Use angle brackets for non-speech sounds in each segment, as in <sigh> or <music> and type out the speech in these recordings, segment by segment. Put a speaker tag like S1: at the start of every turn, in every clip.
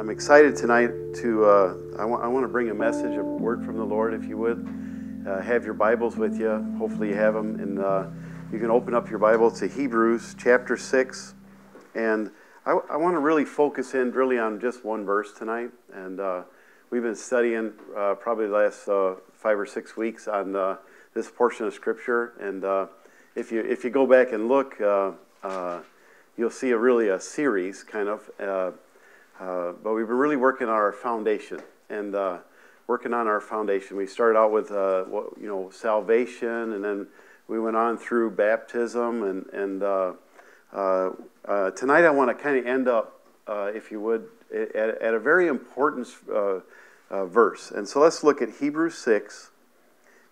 S1: I'm excited tonight to, uh, I, wa- I want to bring a message, a word from the Lord, if you would. Uh, have your Bibles with you. Hopefully, you have them. And uh, you can open up your Bible to Hebrews chapter 6. And I, I want to really focus in really on just one verse tonight. And uh, we've been studying uh, probably the last uh, five or six weeks on this portion of Scripture. And if, you, if you go back and look, you'll see a really a series kind of. Uh, but we've been really working on our foundation and uh, working on our foundation. We started out with uh, you know salvation, and then we went on through baptism, and and uh, uh, tonight I want to kind of end up, if you would, at, at, a very important verse. And so let's look at Hebrews six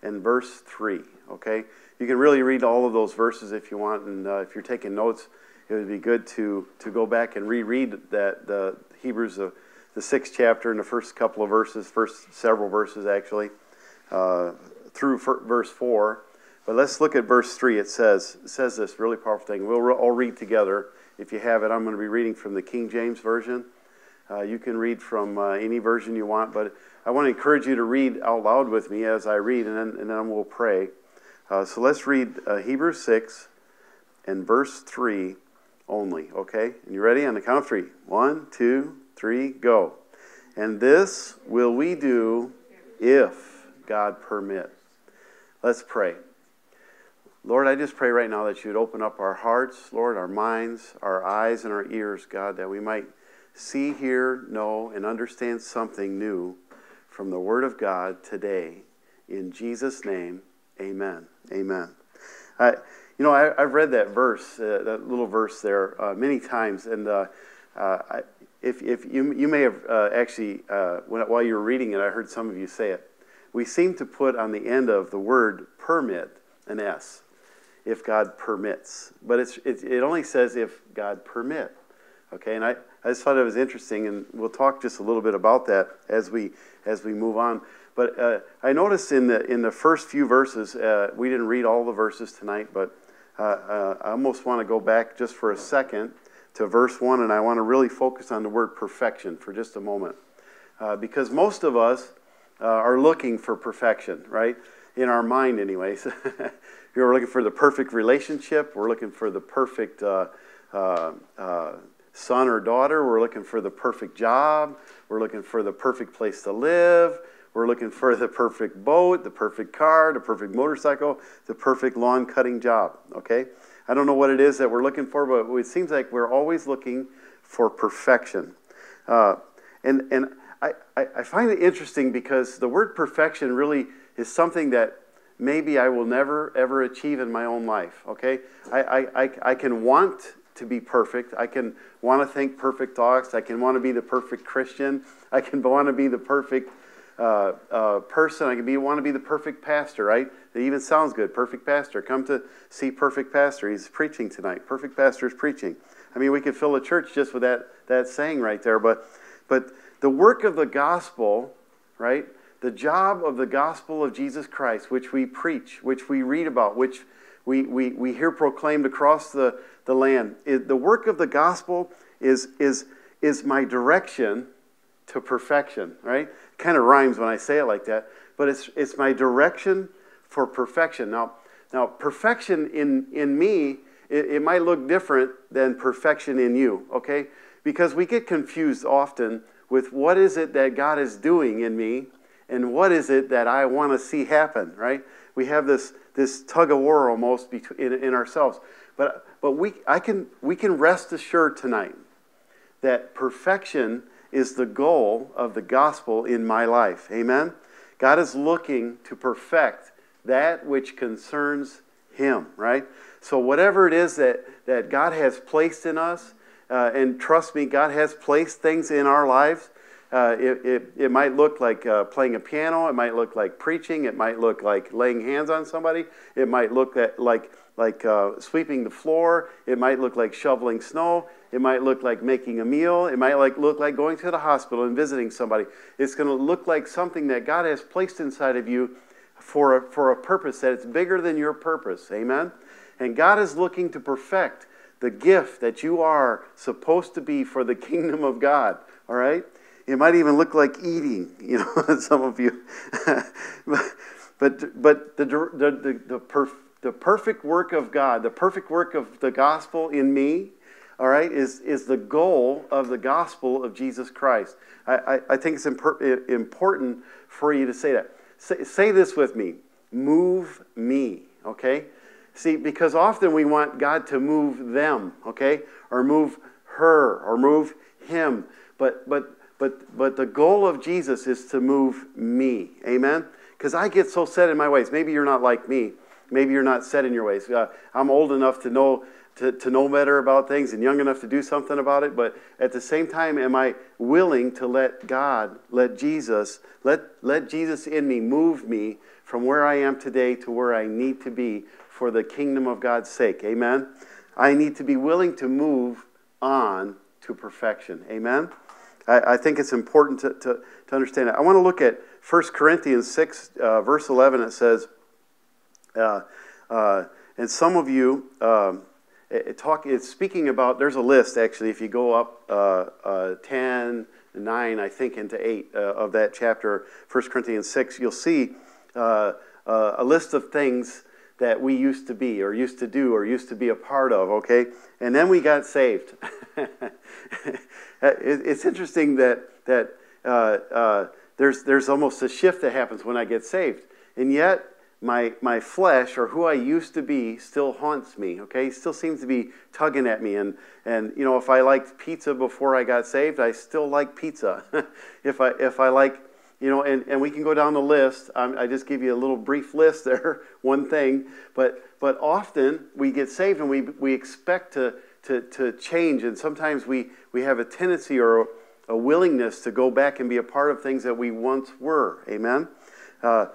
S1: and verse three. Okay, you can really read all of those verses if you want, and if you're taking notes it would be good to, to go back and reread that the Hebrews, the, the sixth chapter and the first couple of verses, first several verses actually, uh, through verse four. But let's look at verse three. It says it says this really powerful thing. We'll all read together. If you have it, I'm going to be reading from the King James version. Uh, you can read from uh, any version you want, but I want to encourage you to read out loud with me as I read, and then, and then we'll pray. Uh, so let's read uh, Hebrews 6 and verse 3 only, okay? And you ready? On the count of three. One, two, three, go. And this will we do if God permit. Let's pray. Lord, I just pray right now that you would open up our hearts, Lord, our minds, our eyes, and our ears, God, that we might see, hear, know, and understand something new from the Word of God today. In Jesus' name, amen. Amen. Uh, you know, I, have read that verse, uh, that little verse there, uh, many times, and uh, uh if, if you, you may have uh, actually, uh, when, while you were reading it, I heard some of you say it. We seem to put on the end of the word permit an S, if God permits. But it's, it, it only says if God permit. Okay, and I, I just thought it was interesting, and we'll talk just a little bit about that as we, as we move on. But I noticed in the, in the first few verses, we didn't read all the verses tonight, but uh, uh, I almost want to go back just for a second to verse 1, and I want to really focus on the word perfection for just a moment. Uh, because most of us uh, are looking for perfection, right? In our mind, anyways. <laughs> We're looking for the perfect relationship, we're looking for the perfect uh, son or daughter, we're looking for the perfect job, we're looking for the perfect place to live. We're looking for the perfect boat, the perfect car, the perfect motorcycle, the perfect lawn cutting job. Okay? I don't know what it is that we're looking for, but it seems like we're always looking for perfection. Uh, and and I, I find it interesting because the word perfection really is something that maybe I will never ever achieve in my own life. Okay? I, I, I, I can want to be perfect. I can want to think perfect thoughts. I can want to be the perfect Christian. I can want to be the perfect uh, uh, person. I can be want to be the perfect pastor, right? It even sounds good. Perfect pastor. Come to see perfect pastor. He's preaching tonight. Perfect pastor is preaching. I mean, we could fill a church just with that that saying right there. But but the work of the gospel, right? The job of the gospel of Jesus Christ, which we preach, which we read about, which we, we, we hear proclaimed across the, the land. It, the work of the gospel is, is, is my direction to perfection, right? Kind of rhymes when I say it like that, but it's, it's my direction for perfection. Now, now perfection in, in me, it, it might look different than perfection in you, okay? Because we get confused often with what is it that God is doing in me and what is it that I want to see happen, right? We have this, this tug of war almost between, in, in ourselves. But, but we, I can, we can rest assured tonight that perfection is the goal of the gospel in my life. Amen? God is looking to perfect that which concerns Him, right? So, whatever it is that, that God has placed in us, uh, and trust me, God has placed things in our lives. Uh, it, it, it, might look like uh, playing a piano. It might look like preaching. It might look like laying hands on somebody. It might look at, like, like uh, sweeping the floor. It might look like shoveling snow. It might look like making a meal. It might like, look like going to the hospital and visiting somebody. It's going to look like something that God has placed inside of you for a, for a purpose that it's bigger than your purpose. Amen? And God is looking to perfect the gift that you are supposed to be for the kingdom of God. all right? It might even look like eating, you know, <laughs> some of you. <laughs> but but the, the, the, the, perf, the perfect work of God, the perfect work of the gospel in me, all right, is, is the goal of the gospel of Jesus Christ. I, I, I think it's imper, important for you to say that. Say, say this with me move me, okay? See, because often we want God to move them, okay? Or move her, or move him. But, but, but, but the goal of Jesus is to move me, amen? Because I get so set in my ways. Maybe you're not like me. Maybe you're not set in your ways. Uh, I'm old enough to know to, to know better about things and young enough to do something about it, but at the same time, am I willing to let God, let Jesus, let, let Jesus in me move me from where I am today to where I need to be for the kingdom of God's sake? Amen? I need to be willing to move on to perfection. Amen? I, I think it's important to, to, to understand that. I want to look at 1 Corinthians 6, uh, verse 11. It says, uh, uh, and some of you, um, it talk, it's speaking about, there's a list actually, if you go up uh, uh, 10, 9, I think, into 8 uh, of that chapter, 1 Corinthians 6, you'll see uh, uh, a list of things that we used to be, or used to do, or used to be a part of, okay? And then we got saved. <laughs> it's interesting that, that uh, there's, there's almost a shift that happens when I get saved. And yet, my, my flesh or who I used to be still haunts me, okay? Still seems to be tugging at me. And, and you know, if I liked pizza before I got saved, I still like pizza. <laughs> if, I, if I like, you know, and, and we can go down the list. Um, I just give you a little brief list <laughs> there, one thing. But, but often we get saved and we, we expect to, to, to change. And sometimes we, we have a tendency or a, a willingness to go back and be a part of things that we once were. Amen? Uh,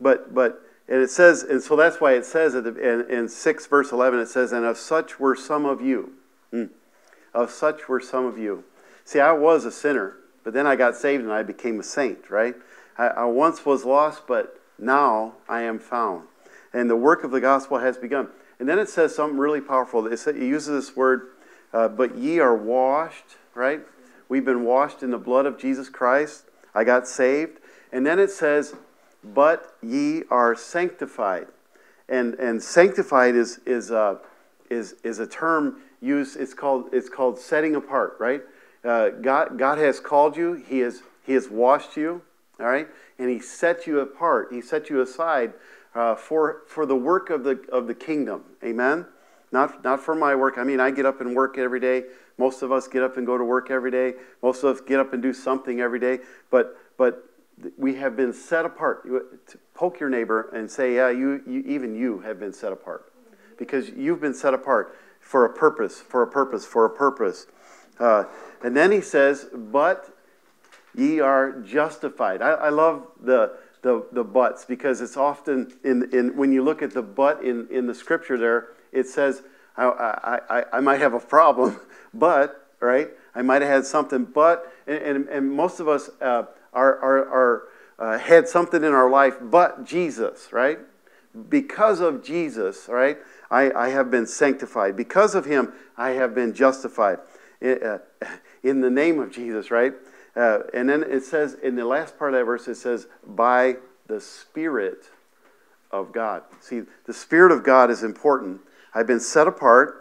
S1: but, but, and it says, and so that's why it says in, in 6 verse 11, it says, and of such were some of you. Mm. Of such were some of you. See, I was a sinner, but then I got saved and I became a saint, right? I, I once was lost, but now I am found. And the work of the gospel has begun. And then it says something really powerful. It, uses this word, uh, but ye are washed, right? We've been washed in the blood of Jesus Christ. I got saved. And then it says, but ye are sanctified. And, and sanctified is, is, a, is, is a term used, it's called, it's called setting apart, right? Uh, God, God has called you, he has, he has washed you, all right? And He set you apart, He set you aside uh, for, for the work of the, of the kingdom. Amen? Not, not for my work. I mean, I get up and work every day. Most of us get up and go to work every day. Most of us get up and do something every day. But, but we have been set apart. To poke your neighbor and say, Yeah, you, you, even you have been set apart. Because you've been set apart for a purpose, for a purpose, for a purpose. Uh, and then he says, But ye are justified. I, I love the, the, the buts because it's often, in, in, when you look at the but in, in the scripture there, it says, I, I, I, I might have a problem, <laughs> but, right? I might have had something, but, and, and, and most of us, uh, are, are, are uh, had something in our life but Jesus, right? Because of Jesus, right? I, I have been sanctified. Because of him, I have been justified. In, uh, <laughs> in the name of Jesus, right? Uh, and then it says, in the last part of that verse, it says, by the Spirit of God. See, the Spirit of God is important. I've been set apart.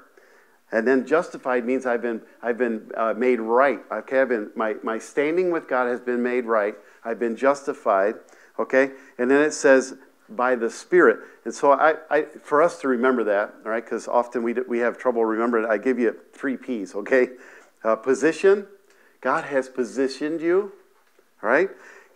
S1: And then justified means I've been, I've been uh, made right. Okay, I've been, my, my standing with God has been made right. I've been justified. Okay? And then it says, by the Spirit. And so I, I for us to remember that, all right, because often we, we have trouble remembering I give you three P's, okay? Uh, position. God has positioned you, all right?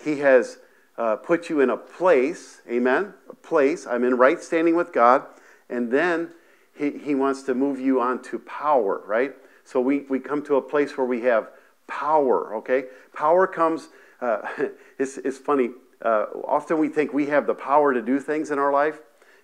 S1: He has uh, put you in a place, amen? A place. I'm in right standing with God. And then he, he wants to move you on to power, right? So we, we come to a place where we have power, okay? Power comes, uh, <laughs> it's, it's funny, uh, often we think we have the power to do things in our life,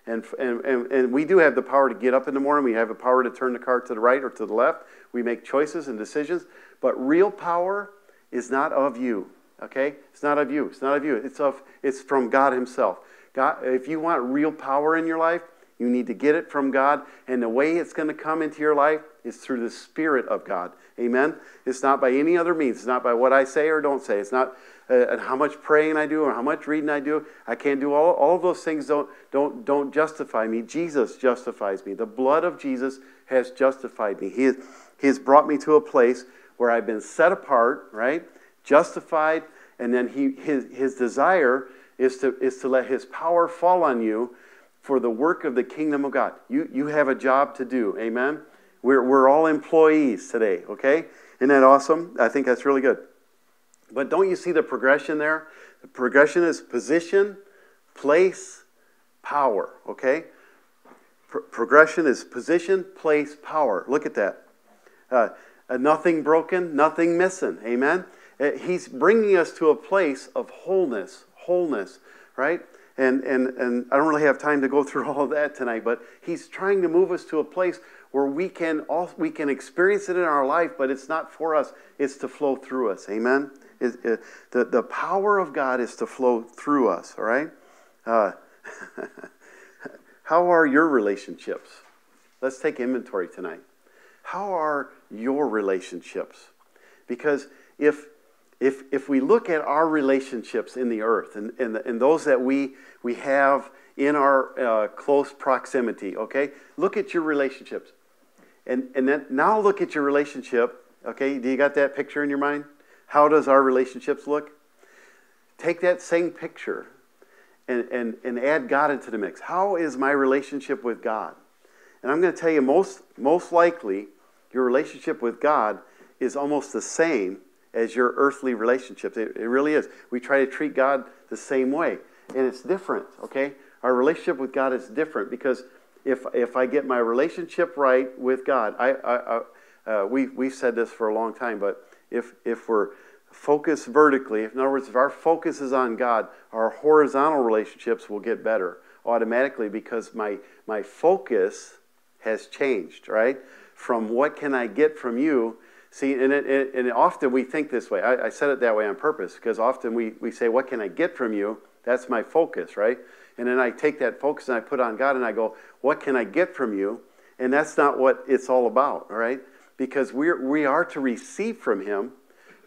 S1: and, and, and, and we do have the power to get up in the morning, we have the power to turn the car to the right or to the left, we make choices and decisions, but real power is not of you, okay? It's not of you, it's not of you, it's, of, it's from God Himself. God, if you want real power in your life, you need to get it from God, and the way it's going to come into your life is through the Spirit of God. Amen? It's not by any other means. It's not by what I say or don't say. It's not uh, how much praying I do or how much reading I do. I can't do all, all of those things don't, don't, don't justify me. Jesus justifies me. The blood of Jesus has justified me. He, has, he has brought me to a place where I've been set apart, right? Justified, and then he, his, his desire is to, is to let his power fall on you for the work of the kingdom of God. You, you have a job to do. Amen? We're, we're all employees today, okay? Isn't that awesome? I think that's really good. But don't you see the progression there? The progression is position, place, power, okay? Pro- progression is position, place, power. Look at that. Uh, uh, nothing broken, nothing missing. Amen? Uh, he's bringing us to a place of wholeness, wholeness, right? And, and, and I don't really have time to go through <laughs> all of that tonight, but he's trying to move us to a place where we can, all, we can experience it in our life, but it's not for us, it's to flow through us. Amen? It, it, the, the power of God is to flow through us, all right? Uh, <laughs> how are your relationships? Let's take inventory tonight. How are your relationships? Because if, if, if we look at our relationships in the earth and, and, the, and those that we, we have in our uh, close proximity, okay? Look at your relationships. And, and then now look at your relationship, okay? Do you got that picture in your mind? How does our relationships look? Take that same picture and, and, and add God into the mix. How is my relationship with God? And I'm going to tell you, most, most likely, your relationship with God is almost the same as your earthly relationships. It, it really is. We try to treat God the same way, and it's different, okay? Our relationship with God is different because if, if I get my relationship right with God, I, I, I uh, we, we've said this for a long time, but if, if we're focused vertically, if, in other words, if our focus is on God, our horizontal relationships will get better automatically because my, my focus has changed, right? From what can I get from you? See, and, it, and often we think this way. I, I said it that way on purpose because often we, we say, What can I get from you? That's my focus, right? And then I take that focus and I put on God and I go, What can I get from you? And that's not what it's all about, all right? Because we're, we are to receive from Him,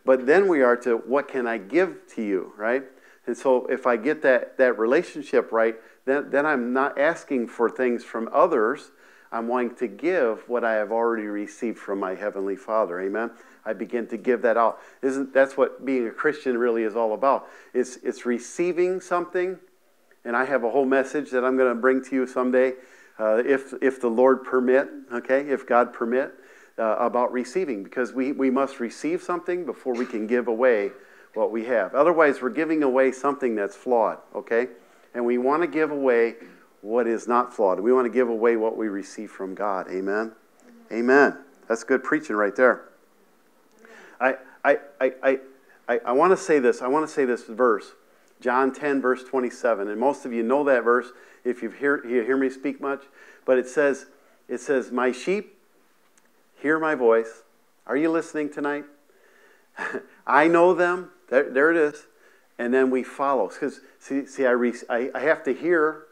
S1: but then we are to, What can I give to you, right? And so if I get that, that relationship right, then, then I'm not asking for things from others. I'm wanting to give what I have already received from my Heavenly Father. Amen. I begin to give that out. Isn't that's what being a Christian really is all about? It's it's receiving something, and I have a whole message that I'm going to bring to you someday, uh, if if the Lord permit. Okay, if God permit, uh, about receiving, because we we must receive something before we can give away what we have. Otherwise, we're giving away something that's flawed. Okay, and we want to give away what is not flawed. We want to give away what we receive from God. Amen. Amen. That's good preaching right there. I, I, I, I, I, want to say this. I want to say this verse, John 10, verse 27. And most of you know that verse if you hear, you hear me speak much. But it says, it says, My sheep hear my voice. Are you listening tonight? <laughs> I know them. There, there it is. And then we follow. Because, see, see I, re, I, I have to hear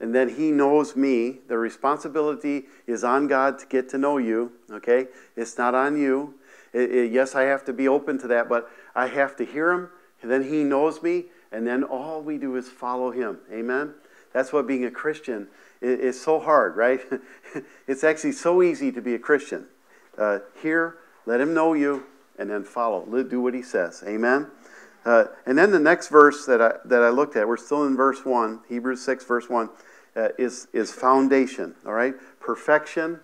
S1: and then he knows me. The responsibility is on God to get to know you, okay? It's not on you. It, it, yes, I have to be open to that, but I have to hear him, and then he knows me, and then all we do is follow him. Amen? That's what being a Christian is, so hard, right? <laughs> it's actually so easy to be a Christian. Uh, hear, let him know you, and then follow. Do what he says. Amen? Uh, and then the next verse that I, that I looked at, we're still in verse 1, Hebrews 6, verse 1 uh, is, is foundation, all right? Perfection.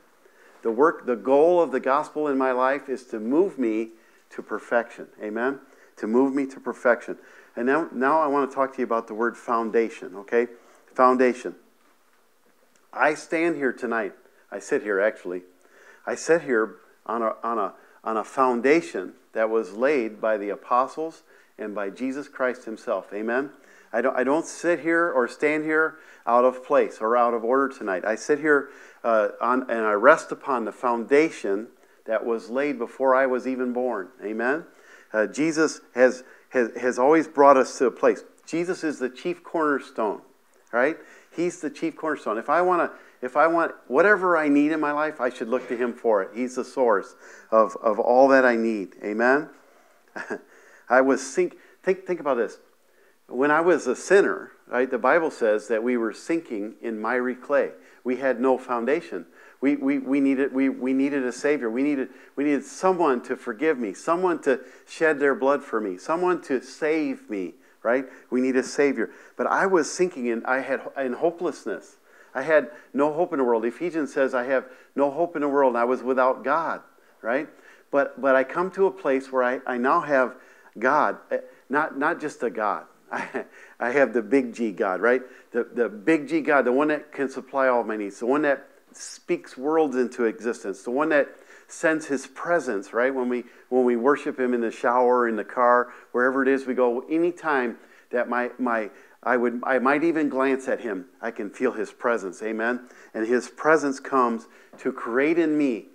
S1: The work, the goal of the gospel in my life is to move me to perfection. Amen? To move me to perfection. And now, now I want to talk to you about the word foundation, okay? Foundation. I stand here tonight. I sit here actually. I sit here on a, on a, on a foundation that was laid by the apostles and by Jesus Christ Himself. Amen? I don't, I don't sit here or stand here out of place or out of order tonight. I sit here uh, on, and I rest upon the foundation that was laid before I was even born. Amen? Uh, Jesus has, has, has always brought us to a place. Jesus is the chief cornerstone, right? He's the chief cornerstone. If I want to if I want whatever I need in my life, I should look to Him for it. He's the source of, of all that I need. Amen? <laughs> I was think, think, think about this. When I was a sinner, right, the Bible says that we were sinking in miry clay. We had no foundation. We, we, we, needed, we, we needed a Savior. We needed, we needed someone to forgive me, someone to shed their blood for me, someone to save me, right? We need a Savior. But I was sinking in, I had in hopelessness. I had no hope in the world. Ephesians says I have no hope in the world. I was without God, right? But, but I come to a place where I, I now have God, eh, not, not just a God. I, <laughs> I have the big G God, right? The, the big G God, the one that can supply all my needs, the one that speaks worlds into existence, the one that sends his presence, right? When we when we worship him in the shower, in the car, wherever it is we go, anytime that my my I would I might even glance at him, I can feel his presence. Amen. And his presence comes to create in me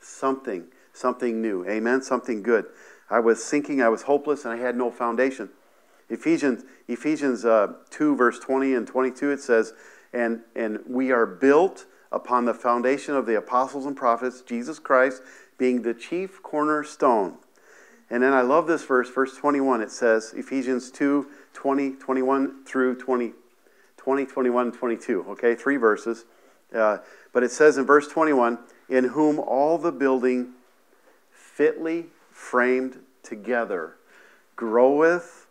S1: something, something new. Amen. Something good. I was sinking, I was hopeless, and I had no foundation. Ephesians, Ephesians uh, 2, verse 20 and 22, it says, and, and we are built upon the foundation of the apostles and prophets, Jesus Christ being the chief cornerstone. And then I love this verse, verse 21. It says, Ephesians 2 20, 21 through 20, 20 21, 22. Okay, three verses. Uh, but it says in verse 21 In whom all the building fitly framed together groweth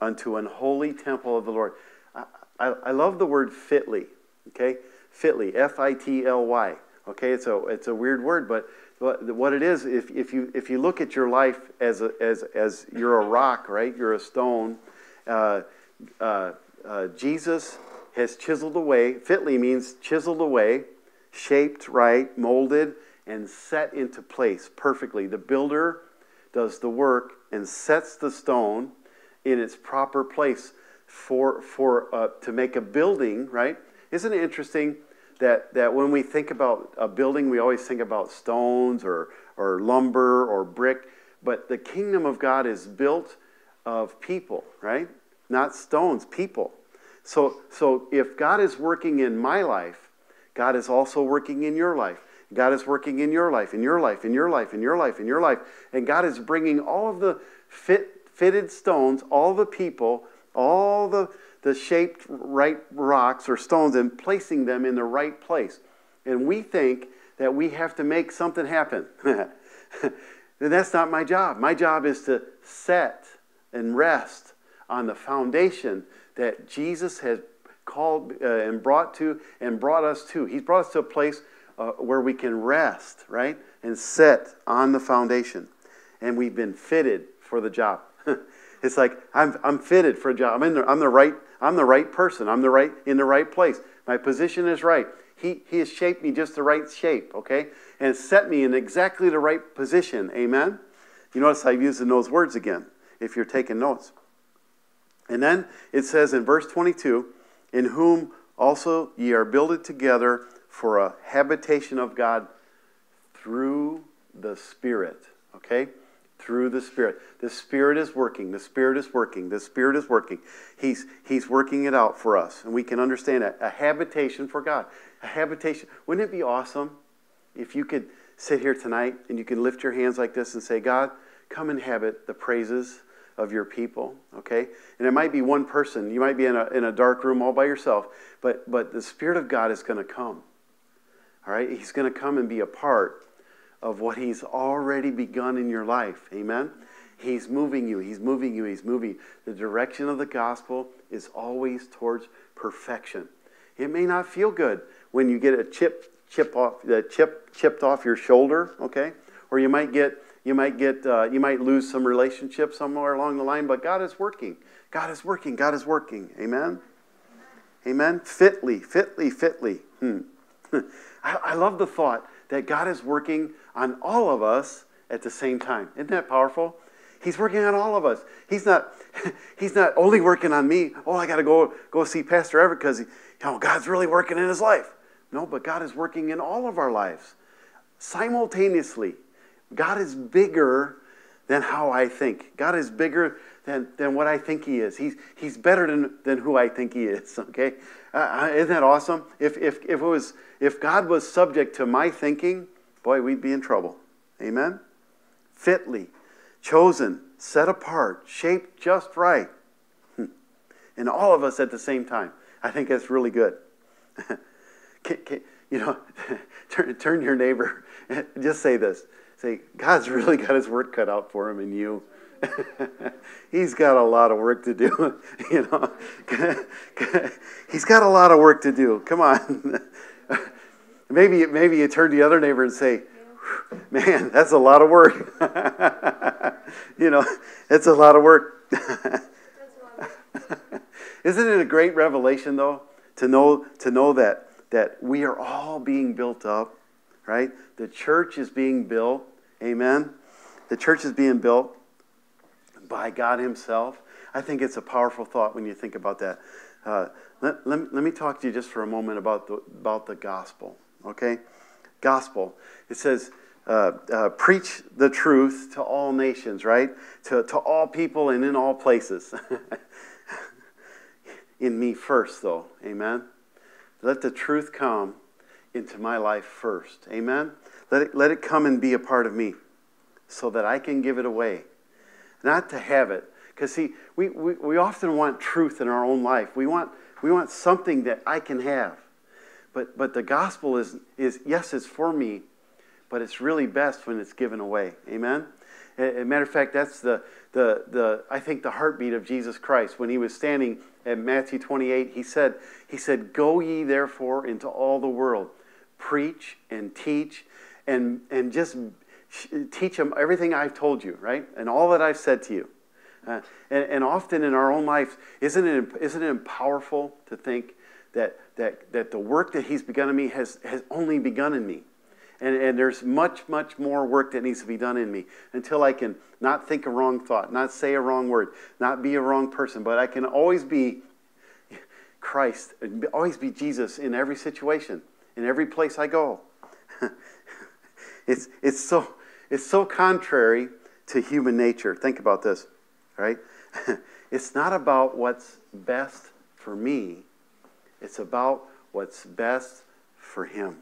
S1: unto an holy temple of the Lord. I, I, I love the word fitly. Okay, fitly, F I T L Y. Okay, it's a, it's a weird word, but what it is, if, if, you, if you look at your life as, a, as, as you're a rock, right? You're a stone. Uh, uh, uh, Jesus has chiseled away. Fitly means chiseled away, shaped right, molded, and set into place perfectly. The builder does the work and sets the stone in its proper place for, for, uh, to make a building, right? Isn't it interesting that, that when we think about a building, we always think about stones or, or lumber or brick, but the kingdom of God is built of people, right? Not stones, people. So, so if God is working in my life, God is also working in your life. God is working in your life, in your life, in your life, in your life, in your life. And God is bringing all of the fit, fitted stones, all the people, all the the shaped right rocks or stones and placing them in the right place. And we think that we have to make something happen. <laughs> and that's not my job. My job is to set and rest on the foundation that Jesus has called uh, and brought to and brought us to. He's brought us to a place uh, where we can rest, right? And set on the foundation. And we've been fitted for the job. <laughs> it's like I'm, I'm fitted for a job. I'm, in the, I'm the right I'm the right person. I'm the right in the right place. My position is right. He, he has shaped me just the right shape, okay? And set me in exactly the right position. Amen? You notice I've used those words again if you're taking notes. And then it says in verse 22 In whom also ye are builded together for a habitation of God through the Spirit. Okay? through the Spirit. The Spirit is working. The Spirit is working. The Spirit is working. He's, he's working it out for us. And we can understand that. A habitation for God. A habitation. Wouldn't it be awesome if you could sit here tonight and you can lift your hands like this and say, God, come inhabit the praises of your people, okay? And it might be one person. You might be in a, in a dark room all by yourself, but, but the Spirit of God is going to come, all right? He's going to come and be a part of what He's already begun in your life. Amen? He's moving you. He's moving you. He's moving. The direction of the gospel is always towards perfection. It may not feel good when you get a chip chip off the chip chipped off your shoulder, okay? Or you might get you might get uh, you might lose some relationship somewhere along the line. But God is working. God is working. God is working. Amen. Amen. Fitly, fitly, fitly. Hmm. <laughs> I, I love the thought that God is working on all of us at the same time. Isn't that powerful? He's working on all of us. He's not, <laughs> he's not only working on me. Oh, I got to go go see Pastor Everett because you know God's really working in his life. No, but God is working in all of our lives simultaneously. God is bigger than how I think. God is bigger than, than what I think He is. He's, he's better than, than who I think He is, <laughs> okay? Uh, isn't that awesome? If, if, if, it was, if God was subject to my thinking, boy, we'd be in trouble. Amen? Fitly, chosen, set apart, shaped just right. Hmm. And all of us at the same time. I think that's really good. <laughs> can, can, you know, <laughs> turn, turn your neighbor, <laughs> just say this. Say, God's really got his work cut out for him and you. <laughs> he's got a lot of work to do. <laughs> you know, <laughs> he's got a lot of work to do. Come on. maybe, maybe you turn to the other neighbor and say, man, that's a lot of work. you know, it's a lot of work. Isn't it a great revelation, though, to know, to know that, that we are all being built up, right? The church is being built. Amen. The church is being built by God Himself. I think it's a powerful thought when you think about that. Uh, let, let, let me talk to you just for a moment about the, about the gospel, okay? Gospel. It says, uh, uh, preach the truth to all nations, right? To, to all people and in all places. <laughs> in me first, though. Amen? Let the truth come into my life first. Amen? Let it, let it come and be a part of me so that I can give it away not to have it. Because, see, we, we, we often want truth in our own life. We want, we want something that I can have. But, but the gospel is, is, yes, it's for me, but it's really best when it's given away. Amen? As a matter of fact, that's the, the, the, I think, the heartbeat of Jesus Christ. When he was standing at Matthew 28, he said, he said, Go ye therefore into all the world, preach and teach, and, and just teach them everything I've told you, right? And all that I've said to you. Uh, and, and, often in our own life, isn't it, isn't it powerful to think that, that, that the work that He's begun in me has, has only begun in me? And, and there's much, much more work that needs to be done in me until I can not think a wrong thought, not say a wrong word, not be a wrong person, but I can always be Christ, always be Jesus in every situation, in every place I go. <laughs> it's, it's so it's so contrary to human nature. Think about this, right? <laughs> it's not about what's best for me, it's about what's best for Him.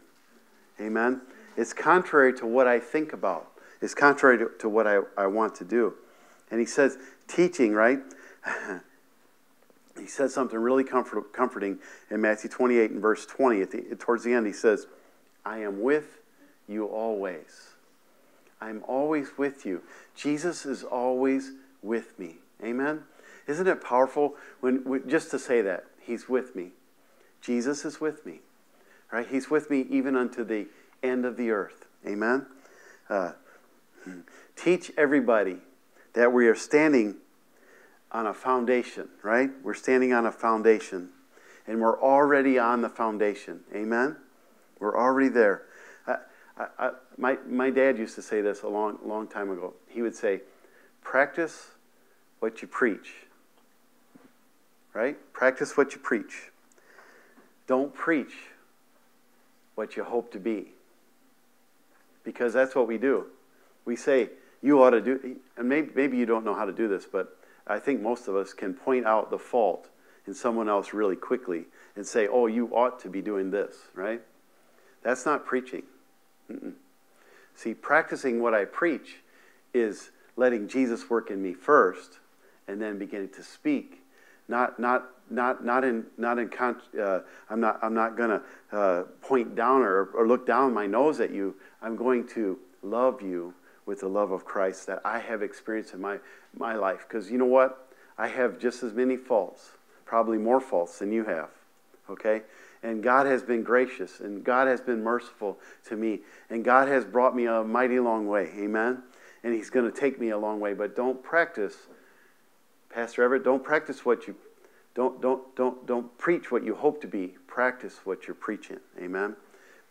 S1: Amen? It's contrary to what I think about, it's contrary to, to what I, I want to do. And He says, teaching, right? <laughs> he says something really comfort, comforting in Matthew 28 and verse 20. At the, towards the end, he says, I am with you always I'm always with you. Jesus is always with me. Amen? Isn't it powerful when, just to say that? He's with me. Jesus is with me. Right? He's with me even unto the end of the earth. Amen? Uh, <laughs> teach everybody that we are standing on a foundation, right? We're standing on a foundation. And we're already on the foundation. Amen? We're already there. I, I, my, my dad used to say this a long, long time ago. He would say, practice what you preach. Right? Practice what you preach. Don't preach what you hope to be. Because that's what we do. We say, you ought to do, and maybe, maybe you don't know how to do this, but I think most of us can point out the fault in someone else really quickly and say, oh, you ought to be doing this, right? That's not preaching. Mm-mm. See, practicing what I preach is letting Jesus work in me first and then beginning to speak. Not, not, not, not in, not in, uh, I'm not, I'm not going to uh, point down or, or look down my nose at you. I'm going to love you with the love of Christ that I have experienced in my, my life. Because you know what? I have just as many faults, probably more faults than you have. Okay? And God has been gracious and God has been merciful to me. And God has brought me a mighty long way. Amen. And He's going to take me a long way. But don't practice, Pastor Everett, don't practice what you don't don't don't don't preach what you hope to be. Practice what you're preaching. Amen.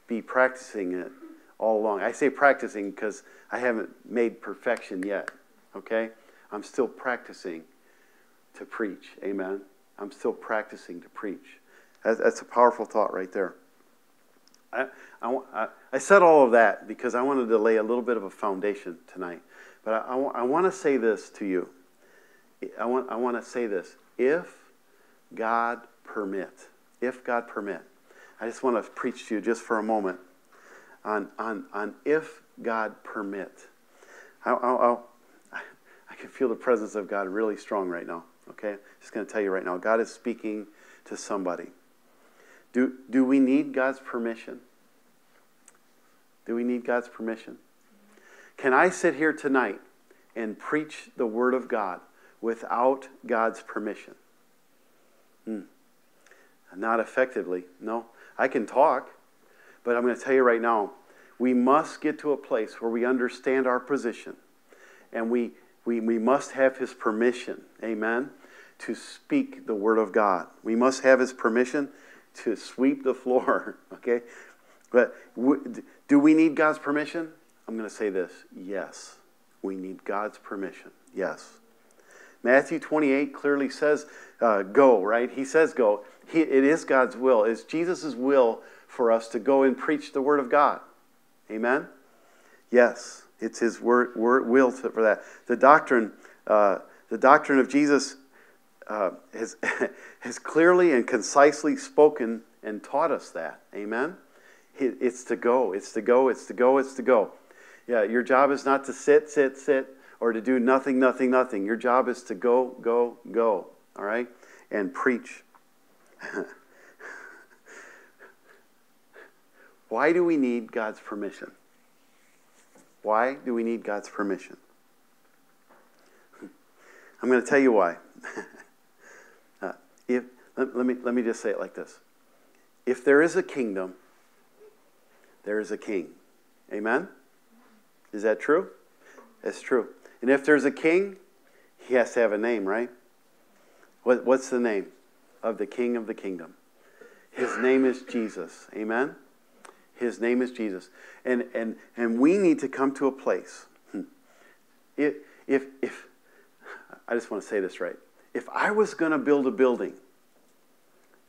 S1: Be practicing it all along. I say practicing because I haven't made perfection yet. Okay? I'm still practicing to preach. Amen. I'm still practicing to preach. That's a powerful thought right there. I, I, I said all of that because I wanted to lay a little bit of a foundation tonight. But I, I, I want to say this to you. I want, I want to say this. If God permit, if God permit, I just want to preach to you just for a moment on, on, on if God permit. I, I, I can feel the presence of God really strong right now. Okay? Just going to tell you right now. God is speaking to somebody. Do, do we need God's permission? Do we need God's permission? Can I sit here tonight and preach the Word of God without God's permission? Hmm. Not effectively. No. I can talk, but I'm going to tell you right now we must get to a place where we understand our position and we, we, we must have His permission. Amen. To speak the Word of God. We must have His permission to sweep the floor. <laughs> Okay? But do we need God's permission? I'm going to say this yes, we need God's permission. Yes. Matthew 28 clearly says, uh, go, right? He says go. He, it is God's will. It's Jesus' will for us to go and preach the Word of God. Amen? Yes, it's His word, word will to, for that. The doctrine, uh, the doctrine of Jesus uh, has, <laughs> has clearly and concisely spoken and taught us that. Amen? It's to go, it's to go, it's to go, it's to go. Yeah, your job is not to sit, sit, sit, or to do nothing, nothing, nothing. Your job is to go, go, go, all right? And preach. <laughs> Why do we need God's permission? Why do we need God's permission? <laughs> I'm going to tell you why. Let, let, me, let me just say it like this If there is a kingdom, there is a king. Amen? Is that true? It's true. And if there's a king, he has to have a name, right? What, what's the name of the king of the kingdom? His name is Jesus. Amen? His name is Jesus. And, and, and we need to come to a place. Hmm. If, if, if, I just want to say this right. If I was going to build a building,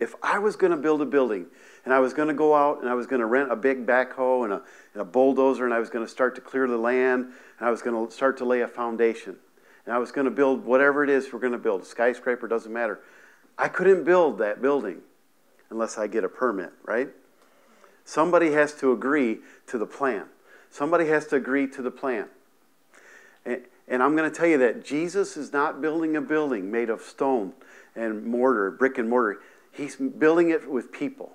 S1: if I was going to build a building and I was going to go out and I was going to rent a big backhoe and a, and a bulldozer and I was going to start to clear the land and I was going to start to lay a foundation and I was going to build whatever it is we're going to build, a skyscraper, doesn't matter. I couldn't build that building unless I get a permit, right? Somebody has to agree to the plan. Somebody has to agree to the plan. And, and I'm going to tell you that Jesus is not building a building made of stone and mortar, brick and mortar. He's building it with people.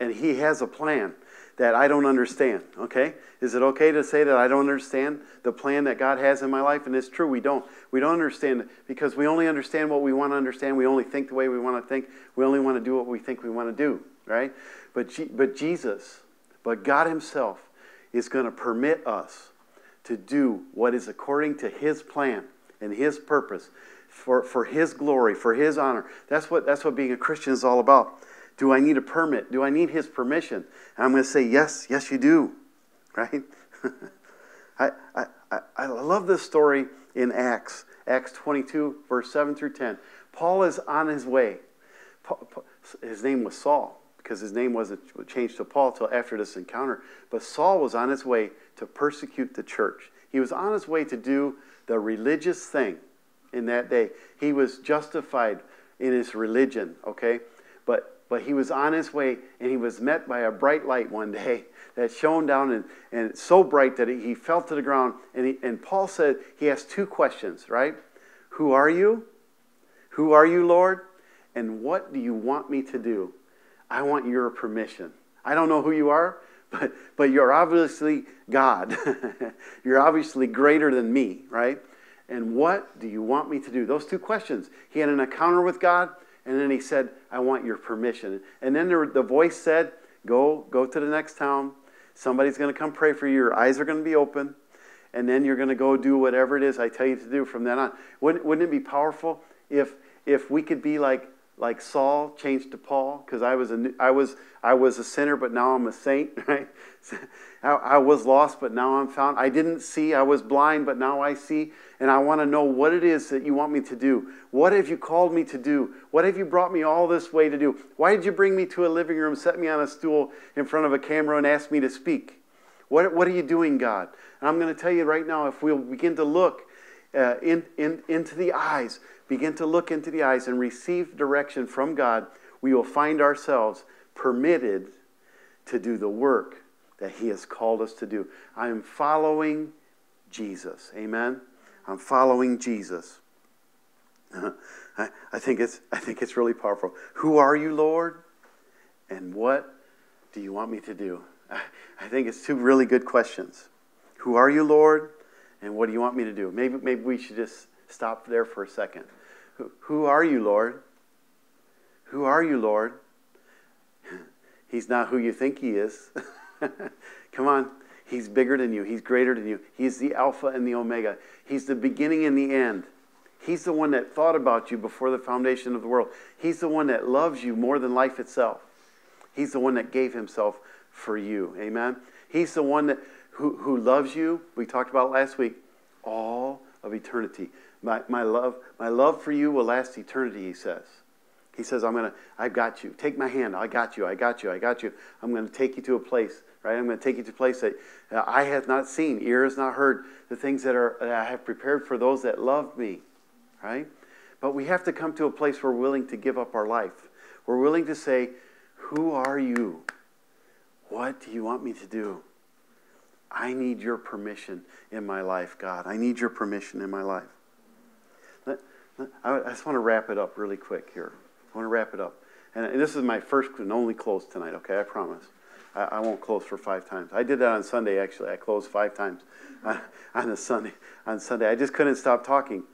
S1: And He has a plan that I don't understand, okay? Is it okay to say that I don't understand the plan that God has in my life? And it's true, we don't. We don't understand it because we only understand what we want to understand. We only think the way we want to think. We only want to do what we think we want to do, right? But, G- but Jesus, but God Himself is going to permit us to do what is according to His plan and His purpose for, for His glory, for His honor. That's what, that's what being a Christian is all about. Do I need a permit? Do I need His permission? And I'm going to say, yes, yes, you do. <laughs> Right? <laughs> I, I, I love this story in Acts, Acts 22, verse 7 through 10. Paul is on his way. His name was Saul because his name wasn't changed to Paul till after this encounter. But Saul was on his way to persecute the church. He was on his way to do the religious thing in that day. He was justified in his religion, okay? But but he was on his way and he was met by a bright light one day <laughs> that shone down and, and so bright that he fell to the ground. And, he, and Paul said he asked two questions, right? Who are you? Who are you, Lord? And what do you want me to do? I want your permission. I don't know who you are, <laughs> but, but you're obviously God. <laughs> you're obviously greater than me, right? And what do you want me to do? Those two questions. He had an encounter with God, and then he said, I want your permission. And then there, the voice said, Go, go to the next town. Somebody's going to come pray for you. Your eyes are going to be open. And then you're going to go do whatever it is I tell you to do from then on. Wouldn't, wouldn't it be powerful if, if we could be like like Saul changed to Paul because I was a I was I was a sinner, but now I'm a saint. <laughs> Right? <laughs> I, I was lost, but now I'm found. I didn't see. I was blind, but now I see. And I want to know what it is that you want me to do. What have you called me to do? What have you brought me all this way to do? Why did you bring me to a living room, set me on a stool in front of a camera, and ask me to speak? What, what are you doing, God? And I'm going to tell you right now, if we'll begin to look uh, in, in, into the eyes, begin to look into the eyes and receive direction from God, we will find ourselves permitted to do the work that He has called us to do. I am following Jesus. Amen? I'm following Jesus. <laughs> I, I, think it's, I think it's really powerful. Who are you, Lord? And what do you want me to do? I, I think it's two really good questions. Who are you, Lord? And what do you want me to do? Maybe, maybe we should just stop there for a second. Who, are you, Lord? Who are you, Lord? He's not who you think he is. <laughs> Come on. He's bigger than you. He's greater than you. He's the Alpha and the Omega. He's the beginning and the end. He's the one that thought about you before the foundation of the world. He's the one that loves you more than life itself. He's the one that gave himself for you. Amen. He's the one that who, who loves you. We talked about last week. All of eternity. My, my love, my love for you will last eternity, he says. He says, I'm gonna, I've got you. Take my hand. I got you. I got you. I got you. I'm gonna take you to a place, right? I'm gonna take you to a place that I have not seen, ear has not heard, the things that are that I have prepared for those that love me, right? But we have to come to a place where we're willing to give up our life. We're willing to say, Who are you? What do you want me to do? I need your permission in my life, God. I need your permission in my life. I just want to wrap it up really quick here. I want to wrap it up. And this is my first and only close tonight, okay? I promise. I, won't close for five times. I did that on Sunday, actually. I closed five times <laughs> on, Sunday. On Sunday, I just couldn't stop talking.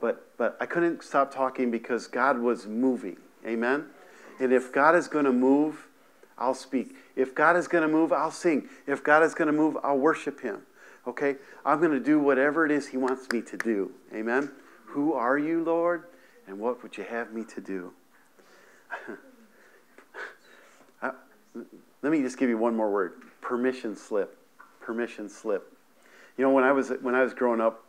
S1: But, but I couldn't stop talking because God was moving. Amen? And if God is going to move, I'll speak. If God is going to move, I'll sing. If God is going to move, I'll worship Him. Okay? I'm going to do whatever it is He wants me to do. Amen? Who are you, Lord? And what would you have me to do? <laughs> let me just give you one more word permission slip. Permission slip. You know, when I was, when I was growing up,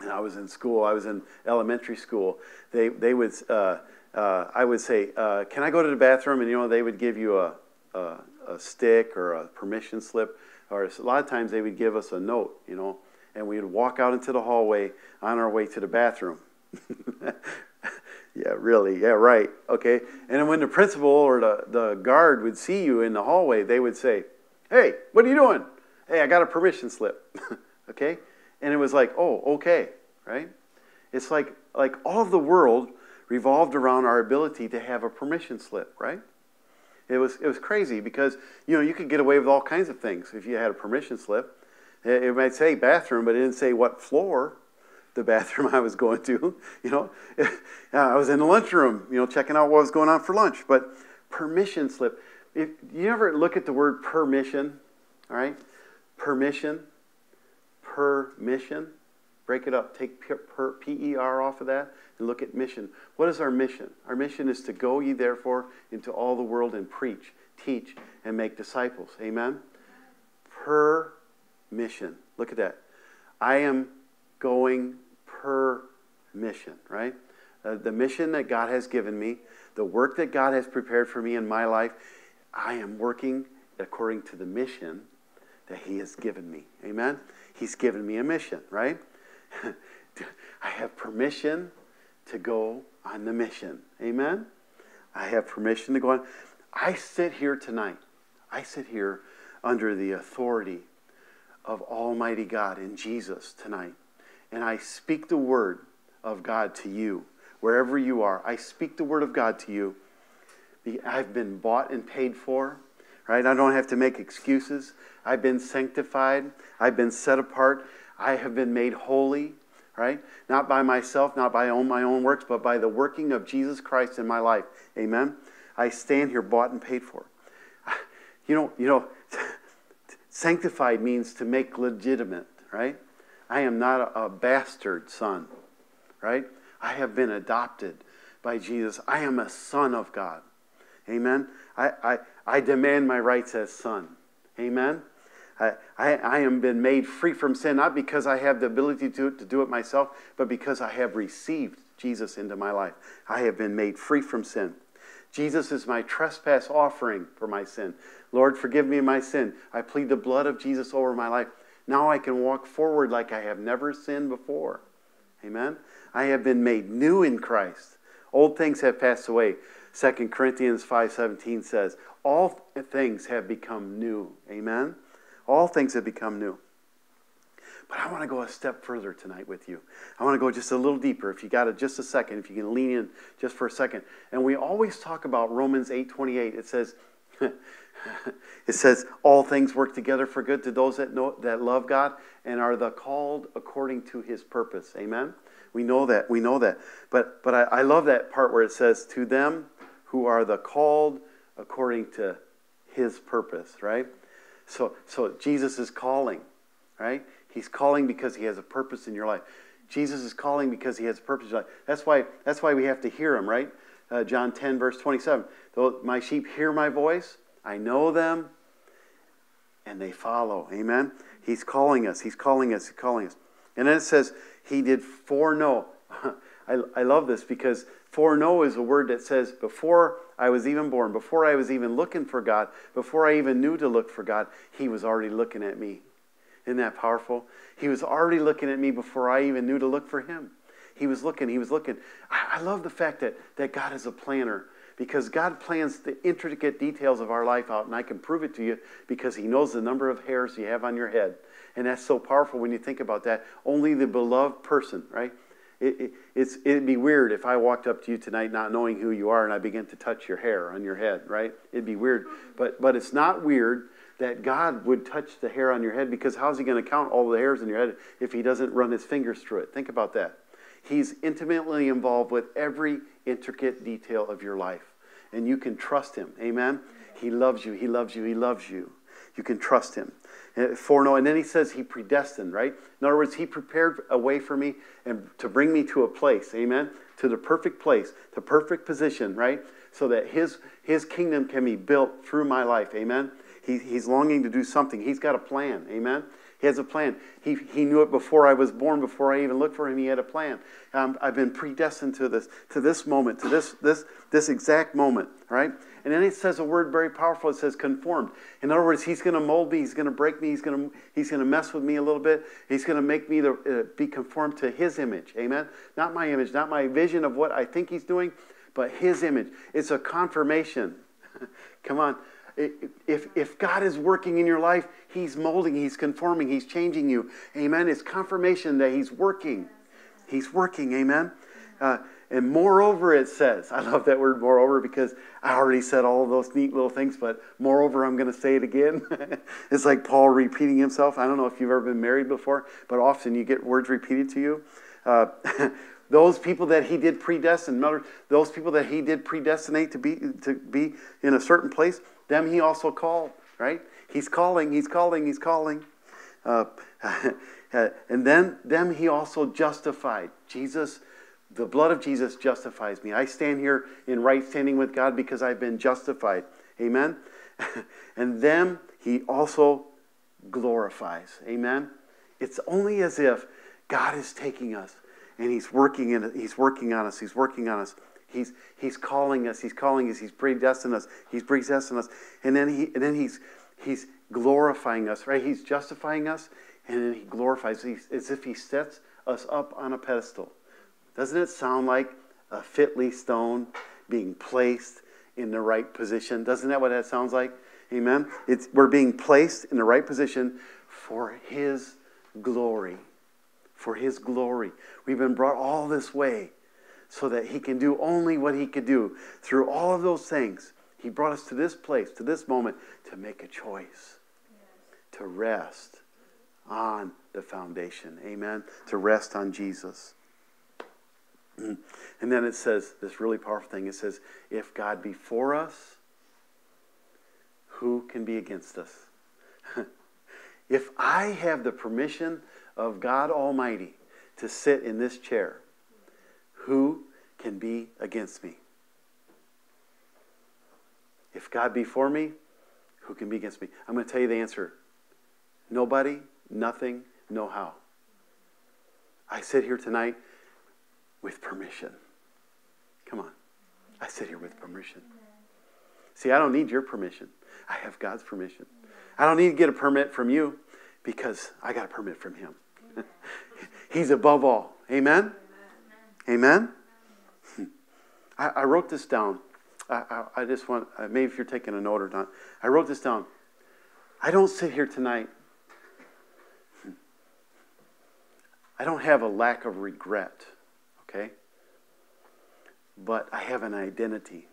S1: and I was in school, I was in elementary school, they, they would, uh, uh, I would say, uh, Can I go to the bathroom? And, you know, they would give you a, a, a stick or a permission slip. Or a lot of times they would give us a note, you know, and we would walk out into the hallway on our way to the bathroom. <laughs> Yeah, really. Yeah, right. Okay. And then when the principal or the, the guard would see you in the hallway, they would say, Hey, what are you doing? Hey, I got a permission slip. <laughs> okay? And it was like, Oh, okay. Right? It's like, like all of the world revolved around our ability to have a permission slip, right? It was, it was crazy because, you know, you could get away with all kinds of things if you had a permission slip. It might say bathroom, but it didn't say what floor the <laughs> bathroom I was going to. <laughs> You know, <laughs> uh, I was in the lunchroom, you know, checking out what was going on for lunch. But permission slip. If you ever look at the word permission, all right, permission, permission, break it up. Take P-E-R off of that and look at mission. What is our mission? Our mission is to go ye therefore into all the world and preach, teach, and make disciples. Amen. Permission. Look at that. I am going per mission, right? Uh, the mission that God has given me, the work that God has prepared for me in my life, I am working according to the mission that He has given me. Amen? He's given me a mission, right? <laughs> I have permission to go on the mission. Amen? I have permission to go on. I sit here tonight. I sit here under the authority of Almighty God in Jesus tonight and I speak the word of God to you, wherever you are. I speak the word of God to you. I've been bought and paid for, right? I don't have to make excuses. I've been sanctified. I've been set apart. I have been made holy, right? Not by myself, not by my own works, but by the working of Jesus Christ in my life. Amen. I stand here bought and paid for. <laughs> You know, you know, sanctified means to make legitimate, right? I am not a, a bastard son, right? I have been adopted by Jesus. I am a son of God. Amen. I, I, I demand my rights as son. Amen. I, I, I am been made free from sin, not because I have the ability to, to do it myself, but because I have received Jesus into my life. I have been made free from sin. Jesus is my trespass offering for my sin. Lord, forgive me my sin. I plead the blood of Jesus over my life. Now I can walk forward like I have never sinned before. Amen. I have been made new in Christ. Old things have passed away. 2 Corinthians 5:17 says, "All things have become new." Amen. All things have become new. But I want to go a step further tonight with you. I want to go just a little deeper. If you got it just a second, if you can lean in just for a second. And we always talk about Romans 8:28. It says <laughs> it says all things work together for good to those that know that love God and are the called according to his purpose. Amen. We know that. We know that. But but I, I love that part where it says to them who are the called according to his purpose, right? So so Jesus is calling, right? He's calling because he has a purpose in your life. Jesus is calling because he has a purpose in your life. That's why, that's why we have to hear him, right? Uh, John 10, verse 27. Though my sheep hear my voice, I know them, and they follow. Amen? He's calling us. He's calling us. He's calling us. And then it says, He did foreknow. <laughs> I, I love this because foreknow is a word that says, Before I was even born, before I was even looking for God, before I even knew to look for God, He was already looking at me. Isn't that powerful? He was already looking at me before I even knew to look for him. He was looking, he was looking. I, I love the fact that, that God is a planner because God plans the intricate details of our life out, and I can prove it to you because He knows the number of hairs you have on your head. And that's so powerful when you think about that. Only the beloved person, right? It, it, it's, it'd be weird if I walked up to you tonight not knowing who you are and I began to touch your hair on your head, right? It'd be weird. But, but it's not weird that God would touch the hair on your head because how's he going to count all the hairs in your head if he doesn't run his fingers through it? Think about that. He's intimately involved with every intricate detail of your life, and you can trust him. Amen? He loves you, he loves you, he loves you. You can trust him. Eh, foreknow, and then he says he predestined, right? In other words, he prepared a way for me and to bring me to a place, amen? To the perfect place, the perfect position, right? So that his his kingdom can be built through my life, amen? He, he's longing to do something. He's got a plan. Amen? He has a plan. He, he knew it before I was born, before I even looked for him. He had a plan. Um, I've been predestined to this, to this moment, to this, this, this exact moment, right? And then it says a word very powerful. It says conformed. In other words, he's going to mold me. He's going to break me. He's going to, he's going to mess with me a little bit. He's going to make me to, uh, be conformed to his image. Amen? Not my image, not my vision of what I think he's doing, but his image. It's a confirmation. <laughs> Come on. If, if God is working in your life, He's molding, He's conforming, He's changing you. Amen. It's confirmation that He's working. He's working. Amen. Uh, and moreover, it says, I love that word moreover because I already said all of those neat little things, but moreover, I'm going to say it again. <laughs> it's like Paul repeating himself. I don't know if you've ever been married before, but often you get words repeated to you. Uh, <laughs> those people that he did predestine, those people that he did predestinate to be, to be in a certain place, them he also called, right? He's calling, he's calling, he's calling. Uh, <laughs> and then them he also justified. Jesus, the blood of Jesus justifies me. I stand here in right standing with God because I've been justified. Amen? <laughs> and them he also glorifies. Amen? It's only as if God is taking us and he's working in it, he's working on us. He's working on us. He's, he's calling us. He's calling us. He's predestined us. He's predestined us. And then, he, and then he's, he's glorifying us, right? He's justifying us, and then he glorifies us as if he sets us up on a pedestal. Doesn't it sound like a fitly stone being placed in the right position? Doesn't that what that sounds like? Amen? It's, we're being placed in the right position for his glory. For his glory. We've been brought all this way so that he can do only what he could do. Through all of those things, he brought us to this place, to this moment, to make a choice, to rest on the foundation. Amen. To rest on Jesus. <clears throat> And then it says this really powerful thing it says, if God be for us, who can be against us? <laughs> if I have the permission of God Almighty to sit in this chair, who can be against me? If God be for me, who can be against me? I'm going to tell you the answer nobody, nothing, no how. I sit here tonight with permission. Come on. I sit here with permission. See, I don't need your permission. I have God's permission. I don't need to get a permit from you because I got a permit from Him. <laughs> He's above all. Amen? Amen? I, I wrote this down. I, I, I just want, uh, maybe if you're taking a note or not, I wrote this down. I don't sit here tonight. I don't have a lack of regret, okay? But I have an identity.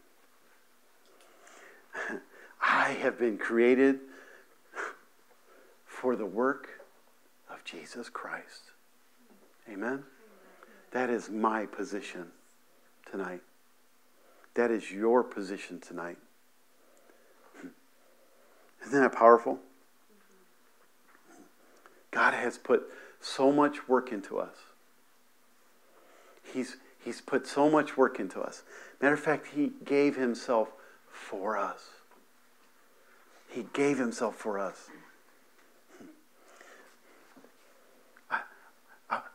S1: I have been created for the work of Jesus Christ. Amen? That is my position tonight. That is your position tonight. Hmm. Isn't that powerful? God has put so much work into us. He's, he's put so much work into us. Matter of fact, He gave Himself for us. He gave Himself for us.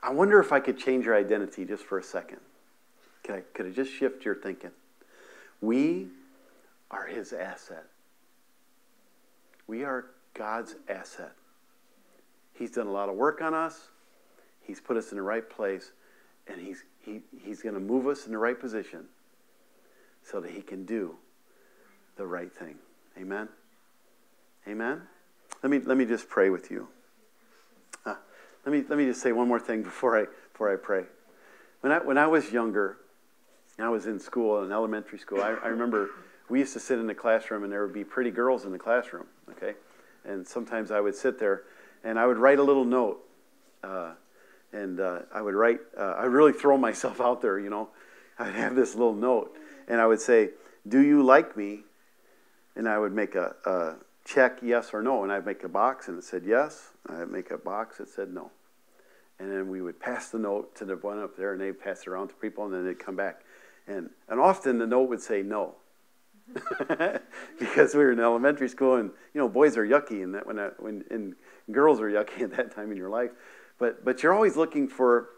S1: I, wonder if I could change your identity just for a second. Could I, could I just shift your thinking? We are His asset. We are God's asset. He's done a lot of work on us. He's put us in the right place, and He's, he, he's going to move us in the right position so that He can do the right thing. Amen? Amen? Let me, let me just pray with you. Let, me, let me just say one more thing before I, before I pray. When I, when I was younger, I was in school, in elementary school, I, I remember we used to sit in the classroom and there would be pretty girls in the classroom, okay? And sometimes I would sit there and I would write a little note. Uh, and uh, I would write, uh, I would really throw <laughs> myself out there, you know. I'd have this little note and I would say, Do you like me? And I would make a, a check yes or no. And I'd make a box and it said yes. I'd make a box that said no. And then we would pass the note to the one up there and they'd pass it around to people and then they'd come back. And, and often the note would say no. <laughs> because we were in elementary school and you know boys are yucky and that when, I, when and girls are yucky <laughs> at that time in your life but but you're always looking for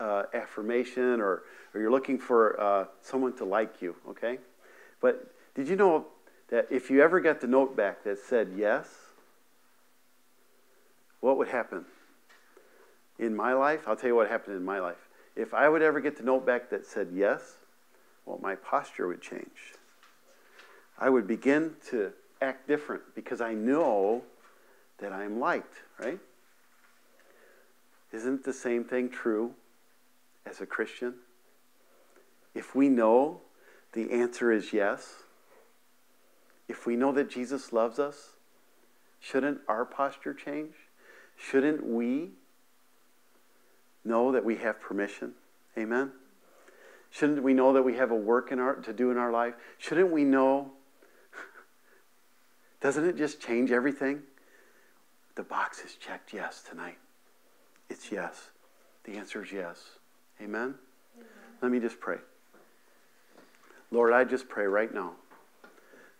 S1: uh, affirmation or or you're looking for uh, someone to like you okay but did you know that if you ever got the note back that said yes what would happen in my life i'll tell you what happened in my life if i would ever get the note back that said yes well my posture would change I would begin to act different because I know that I'm liked, right? Isn't the same thing true as a Christian? If we know the answer is yes, if we know that Jesus loves us, shouldn't our posture change? Shouldn't we know that we have permission? Amen? Shouldn't we know that we have a work in our, to do in our life? Shouldn't we know <laughs> doesn't it just change everything? The box is checked yes tonight. It's yes. The answer is yes. Amen? Amen? Let me just pray. Lord, I just pray right now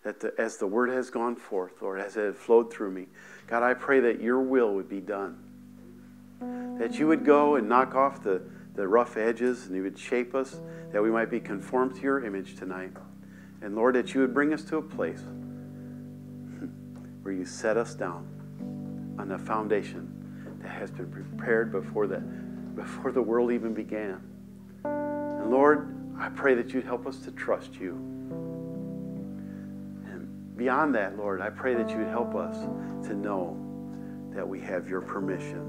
S1: that the, as the word has gone forth, Lord, as it flowed through me, God, I pray that your will would be done. That you would go and knock off the, the rough edges and you would shape us, that we might be conformed to your image tonight. And Lord, that you would bring us to a place where you set us down on a foundation that has been prepared before the, before the world even began. And Lord, I pray that you'd help us to trust you. Beyond that, Lord, I pray that you'd help us to know that we have your permission.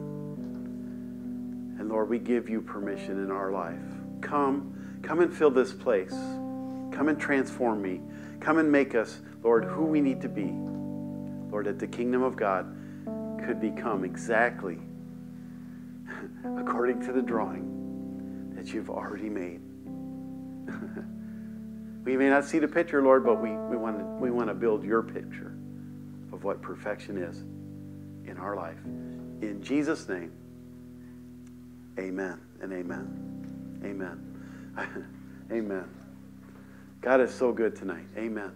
S1: And Lord, we give you permission in our life. Come, come and fill this place. Come and transform me. Come and make us, Lord, who we need to be. Lord, that the kingdom of God could become exactly <laughs> according to the drawing that you've already made. <laughs> we may not see the picture, Lord, but we, we, want to, we want to build your picture of what perfection is in our life. In Jesus' name, amen and amen. Amen. <laughs> amen. God is so good tonight. Amen.